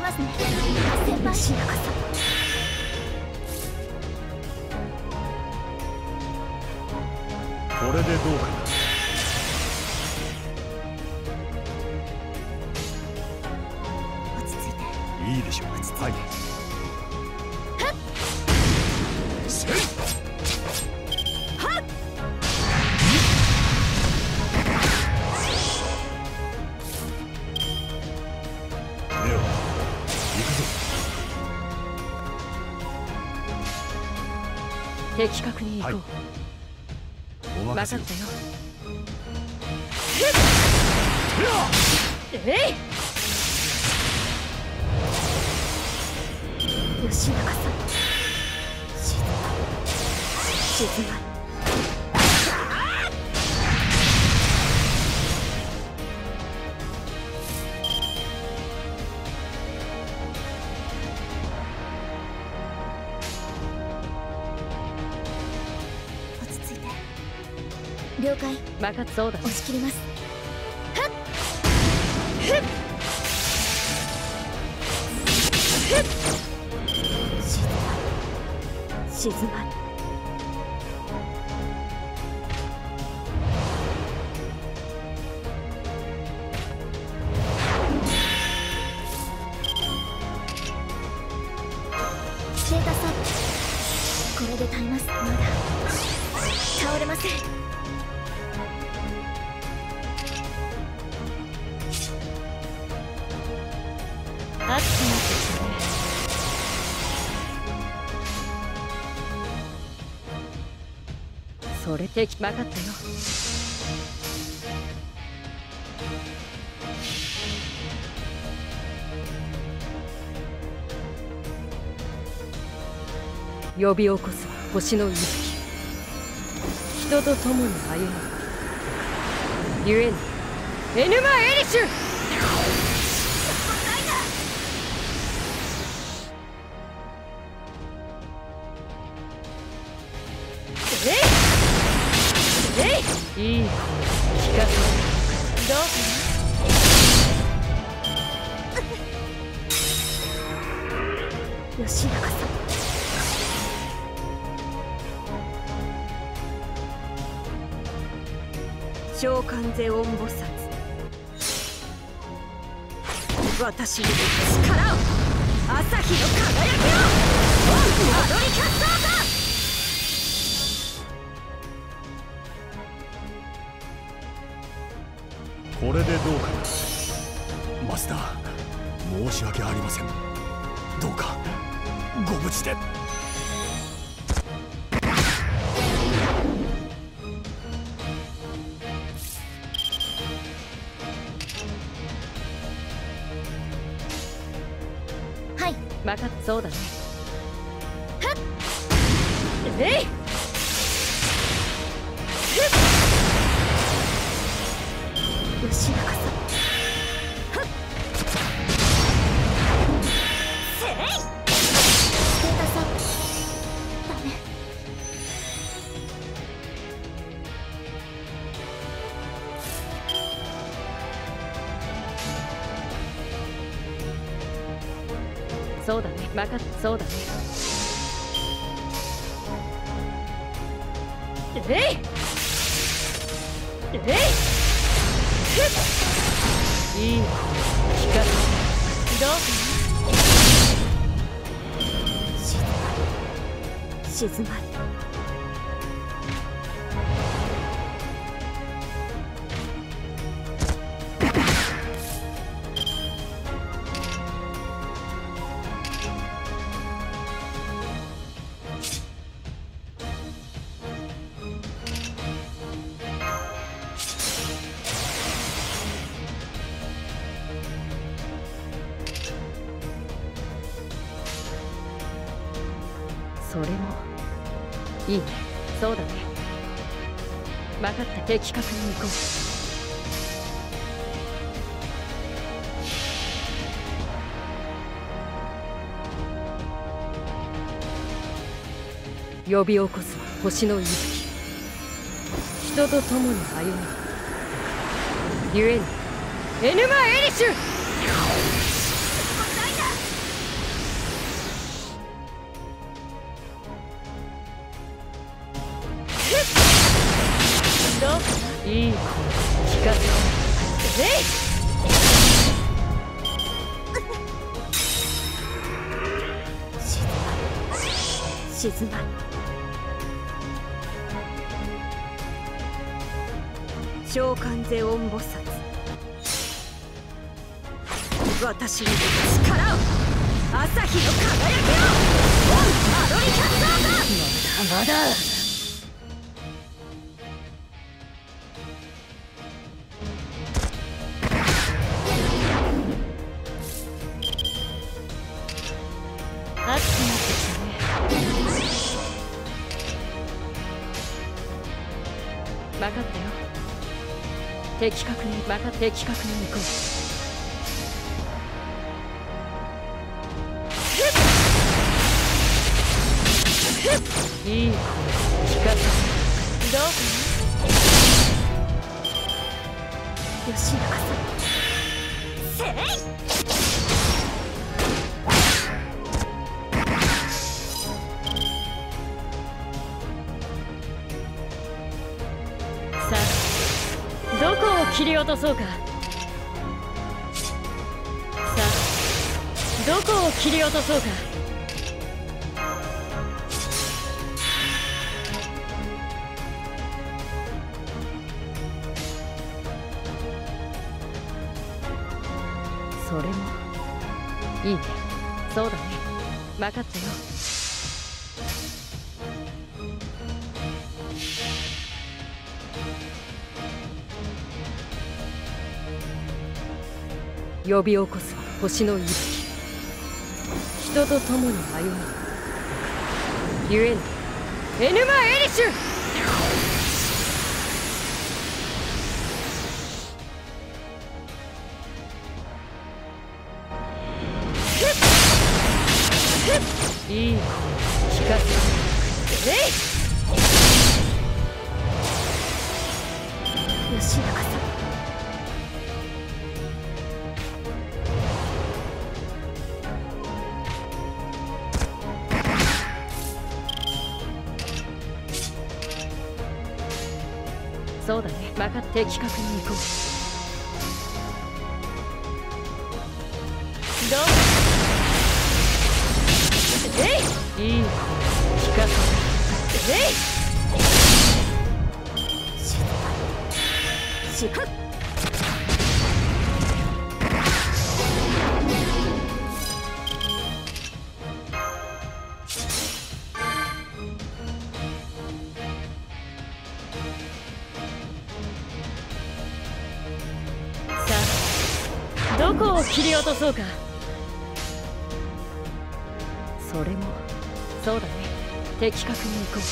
ますね。先輩しなかさこれでどうかな。落ち着いて。いいでしょう。はい的確に行こう、お分かったよ。えい！吉永さん。静ま静ま分かったそうだ押し切ります。静まり静まりステータスアップこれで耐えますまだ倒れませんそれ敵分かったよ。呼び起こす星の息吹。人と共に歩む。ゆえにエヌマ・エリシュ！吉永さん召喚ゼオン菩薩私に力を。朝日の輝きを。アドリキャスターだこれでどうか。マスター申し訳ありません。どうか。ご無事で。はい。分かったそうだね。えい。吉永さん分かったそうだね。えいえいいいの聞かせどう静まり静まりいいね。そうだね。分かった。的確に行こう。呼び起こす星の息吹。人と共に歩む。ゆえに。エヌマ・エリシュ！いい声聞かせてえい静ま静ま召喚ゼオン菩薩私に力を朝日の輝きをオンアドリキャッターだまだまだ的確にまた的確に行こう。いい声聞かせてどうかな吉永さん。せい！どこを切り落とそうか。さあどこを切り落とそうか。それもいいね。そうだね。分かったよ。呼び起こす星の息吹人と共に歩むゆえにエヌマ・エリシュいい声聞かせてえい吉永さんだね分かって企画に行こう。どう？えい！いい声聞かせえい！静まるしこを切り落とそうか。それもそうだね。的確に行こう。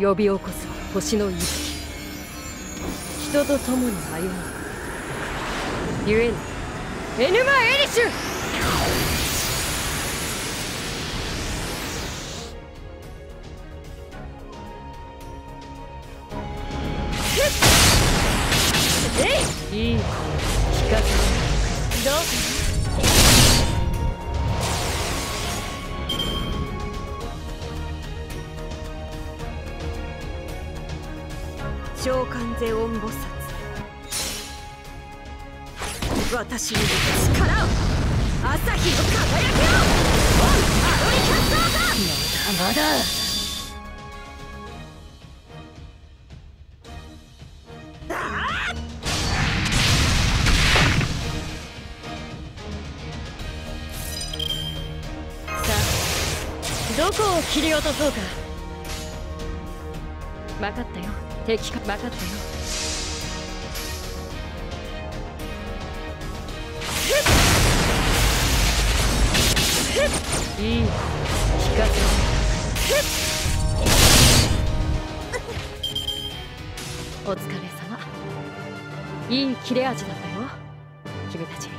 呼び起こす星の息。吹人と共に歩む。ゆえに。エヌマ・エリシュ！召喚ゼオン菩薩私に力を朝日の輝きをオンアドリキャッターだまだまださあどこを切り落とそうか分かったよ敵か分かったよいい聞かせお疲れ様いい切れ味だったよ君たち